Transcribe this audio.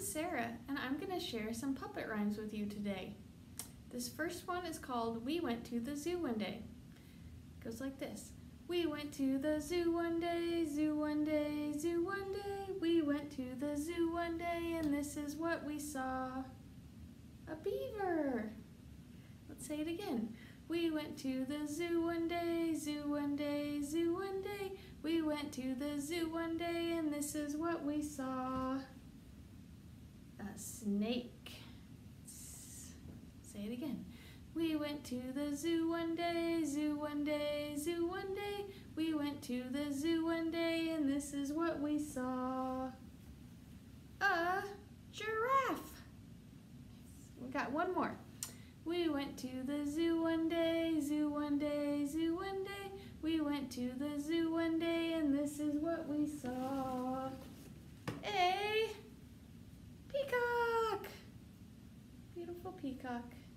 Sarah, and I'm going to share some puppet rhymes with you today. This first one is called We Went to the Zoo One Day. It goes like this. We went to the zoo one day, zoo one day, zoo one day. We went to the zoo one day, and this is what we saw. A beaver. Let's say it again. We went to the zoo one day, zoo one day, zoo one day. We went to the zoo one day, and this is what we saw snake. Say it again. We went to the zoo one day, zoo one day, zoo one day. We went to the zoo one day, and this is what we saw. A giraffe. We got one more. We went to the zoo one day, zoo one day, zoo one day. We went to the zoo one day, and this is what we saw. A peacock. Beautiful peacock.